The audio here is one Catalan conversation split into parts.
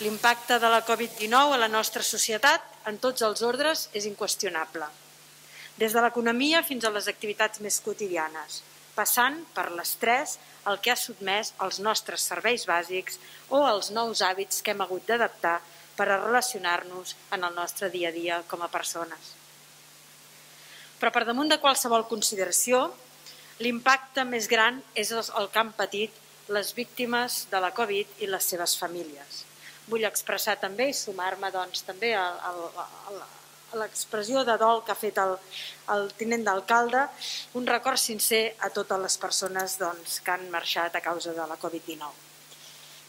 L'impacte de la Covid-19 a la nostra societat en tots els ordres és inqüestionable, des de l'economia fins a les activitats més quotidianes, passant per l'estrès, el que ha sotmès els nostres serveis bàsics o els nous hàbits que hem hagut d'adaptar per a relacionar-nos en el nostre dia a dia com a persones. Però per damunt de qualsevol consideració, l'impacte més gran és el que han patit les víctimes de la Covid i les seves famílies. Vull expressar també i sumar-me doncs, també a, a, a, l'expressió de dol que ha fet el, el tinent d'alcalde, un record sincer a totes les persones doncs, que han marxat a causa de la Covid-19.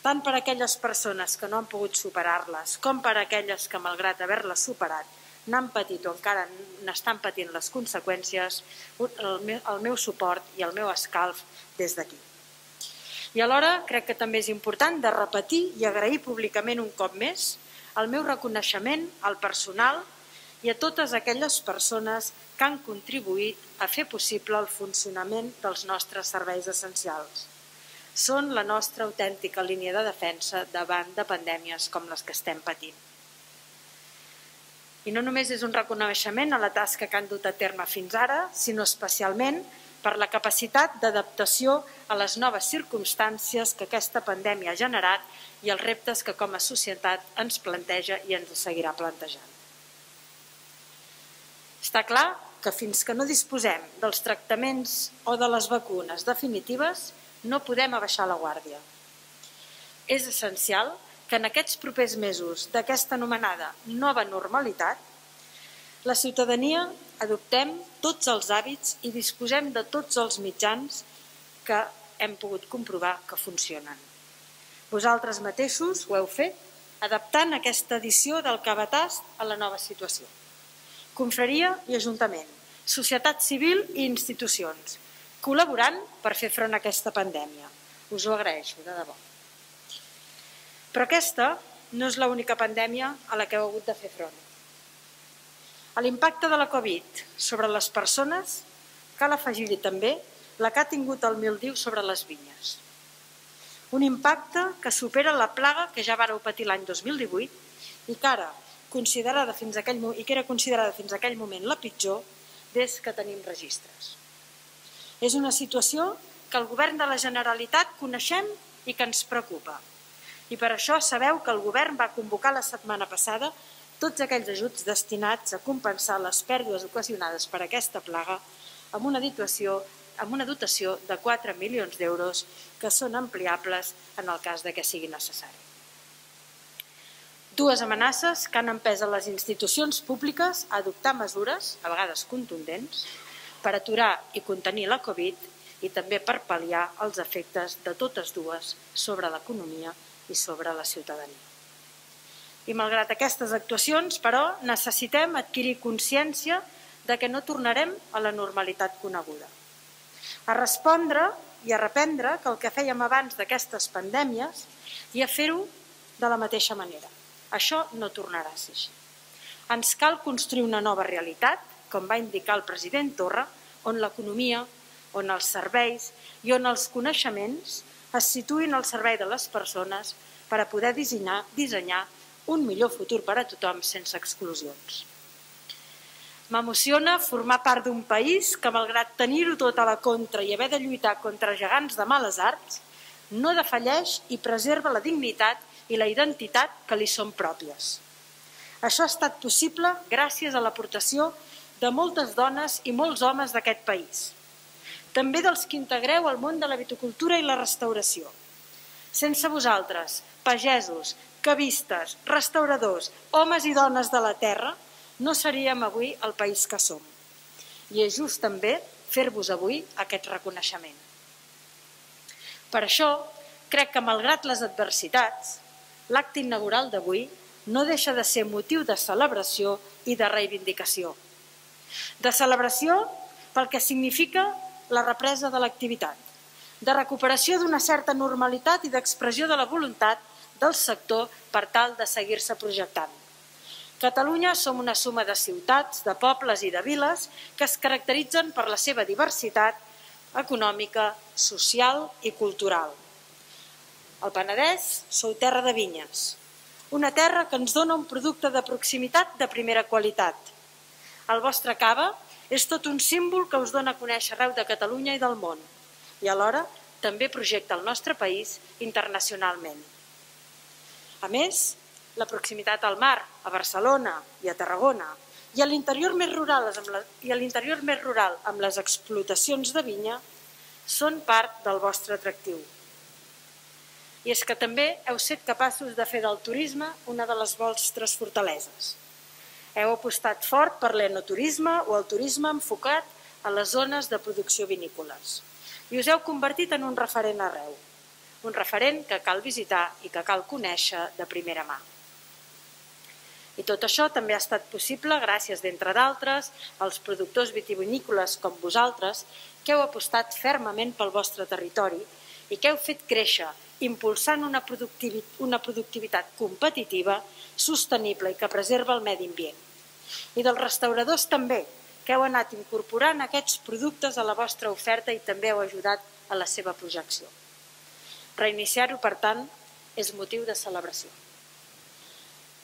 Tant per a aquelles persones que no han pogut superar-les, com per a aquelles que, malgrat haver-les superat, n'han patit o encara n'estan patint les conseqüències, el meu, el meu suport i el meu escalf des d'aquí. I alhora crec que també és important de repetir i agrair públicament un cop més el meu reconeixement al personal i a totes aquelles persones que han contribuït a fer possible el funcionament dels nostres serveis essencials. Són la nostra autèntica línia de defensa davant de pandèmies com les que estem patint. I no només és un reconeixement a la tasca que han dut a terme fins ara, sinó especialment per la capacitat d'adaptació a les noves circumstàncies que aquesta pandèmia ha generat i els reptes que com a societat ens planteja i ens seguirà plantejant. Està clar que fins que no disposem dels tractaments o de les vacunes definitives no podem abaixar la guàrdia. És essencial que en aquests propers mesos d'aquesta anomenada nova normalitat la ciutadania adoptem tots els hàbits i disposem de tots els mitjans que hem pogut comprovar que funcionen. Vosaltres mateixos ho heu fet adaptant aquesta edició del Cabatàs a la nova situació confraria i ajuntament, societat civil i institucions, col·laborant per fer front a aquesta pandèmia. Us ho agraeixo, de debò. Però aquesta no és l'única pandèmia a la que heu hagut de fer front. A l'impacte de la Covid sobre les persones cal afegir-hi també la que ha tingut el mildiu sobre les vinyes. Un impacte que supera la plaga que ja vareu patir l'any 2018 i que ara, considerada fins aquell, i que era considerada fins aquell moment la pitjor des que tenim registres. És una situació que el govern de la Generalitat coneixem i que ens preocupa. I per això sabeu que el govern va convocar la setmana passada tots aquells ajuts destinats a compensar les pèrdues ocasionades per aquesta plaga amb una dotació, amb una dotació de 4 milions d'euros que són ampliables en el cas de que sigui necessari. Dues amenaces que han empès a les institucions públiques a adoptar mesures, a vegades contundents, per aturar i contenir la Covid i també per pal·liar els efectes de totes dues sobre l'economia i sobre la ciutadania. I malgrat aquestes actuacions, però, necessitem adquirir consciència de que no tornarem a la normalitat coneguda. A respondre i a reprendre que el que fèiem abans d'aquestes pandèmies i a fer-ho de la mateixa manera. Això no tornarà a ser així. Ens cal construir una nova realitat, com va indicar el president Torra, on l'economia, on els serveis i on els coneixements es situïn al servei de les persones per a poder dissenyar, dissenyar un millor futur per a tothom sense exclusions. M'emociona formar part d'un país que, malgrat tenir-ho tot a la contra i haver de lluitar contra gegants de males arts, no defalleix i preserva la dignitat i la identitat que li són pròpies. Això ha estat possible gràcies a l'aportació de moltes dones i molts homes d'aquest país. També dels que integreu el món de la viticultura i la restauració. Sense vosaltres, pagesos, cavistes, restauradors, homes i dones de la terra, no seríem avui el país que som. I és just també fer-vos avui aquest reconeixement. Per això, crec que malgrat les adversitats, l'acte inaugural d'avui no deixa de ser motiu de celebració i de reivindicació. De celebració pel que significa la represa de l'activitat, de recuperació d'una certa normalitat i d'expressió de la voluntat del sector per tal de seguir-se projectant. Catalunya som una suma de ciutats, de pobles i de viles que es caracteritzen per la seva diversitat econòmica, social i cultural. El Penedès sou terra de vinyes. una terra que ens dona un producte de proximitat de primera qualitat. El vostre cava és tot un símbol que us dona a conèixer arreu de Catalunya i del món i alhora també projecta el nostre país internacionalment. A més, la proximitat al mar, a Barcelona i a Tarragona, i a l'interior més rural i a l'interior més rural amb les explotacions de vinya són part del vostre atractiu. I és que també heu set capaços de fer del turisme una de les vostres fortaleses. Heu apostat fort per l'enoturisme o el turisme enfocat a les zones de producció vinícoles i us heu convertit en un referent arreu, un referent que cal visitar i que cal conèixer de primera mà. I tot això també ha estat possible gràcies, d'entre d'altres, als productors vitivinícoles com vosaltres, que heu apostat fermament pel vostre territori i que heu fet créixer, impulsant una, productivitat, una productivitat competitiva, sostenible i que preserva el medi ambient. I dels restauradors també, que heu anat incorporant aquests productes a la vostra oferta i també heu ajudat a la seva projecció. Reiniciar-ho, per tant, és motiu de celebració.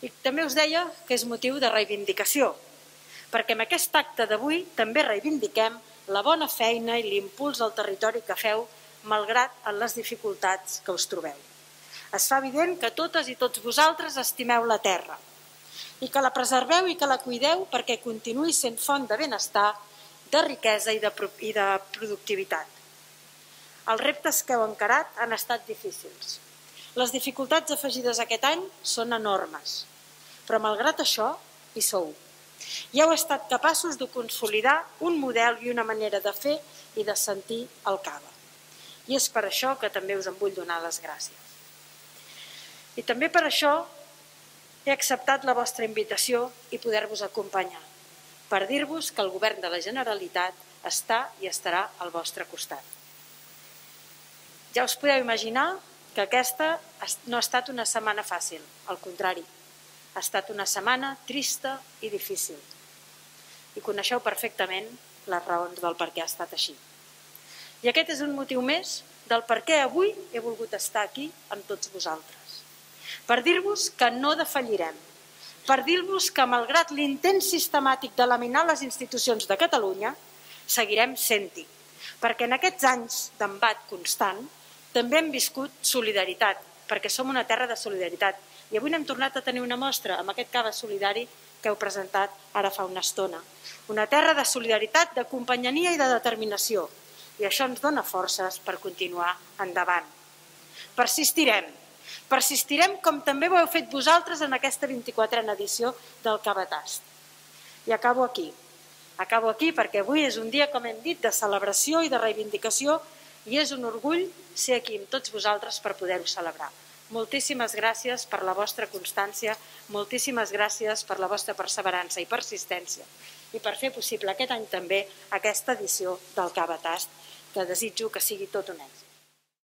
I també us deia que és motiu de reivindicació, perquè amb aquest acte d'avui també reivindiquem la bona feina i l'impuls al territori que feu, malgrat en les dificultats que us trobeu. Es fa evident que totes i tots vosaltres estimeu la terra i que la preserveu i que la cuideu perquè continuï sent font de benestar, de riquesa i de, i de productivitat. Els reptes que heu encarat han estat difícils, les dificultats afegides aquest any són enormes, però malgrat això hi sou. I heu estat capaços de consolidar un model i una manera de fer i de sentir el cava. I és per això que també us en vull donar les gràcies. I també per això he acceptat la vostra invitació i poder-vos acompanyar, per dir-vos que el govern de la Generalitat està i estarà al vostre costat. Ja us podeu imaginar que aquesta no ha estat una setmana fàcil, al contrari, ha estat una setmana trista i difícil. I coneixeu perfectament les raons del per què ha estat així. I aquest és un motiu més del per què avui he volgut estar aquí amb tots vosaltres. Per dir-vos que no defallirem, per dir-vos que malgrat l'intent sistemàtic de laminar les institucions de Catalunya, seguirem sent-hi, perquè en aquests anys d'embat constant també hem viscut solidaritat, perquè som una terra de solidaritat. I avui n'hem tornat a tenir una mostra amb aquest cava solidari que heu presentat ara fa una estona. Una terra de solidaritat, de companyania i de determinació. I això ens dona forces per continuar endavant. Persistirem. Persistirem com també ho heu fet vosaltres en aquesta 24a edició del Cabatast. I acabo aquí. Acabo aquí perquè avui és un dia, com hem dit, de celebració i de reivindicació i és un orgull ser aquí amb tots vosaltres per poder-ho celebrar. Moltíssimes gràcies per la vostra constància, moltíssimes gràcies per la vostra perseverança i persistència i per fer possible aquest any també aquesta edició del Cabatast, que desitjo que sigui tot un èxit.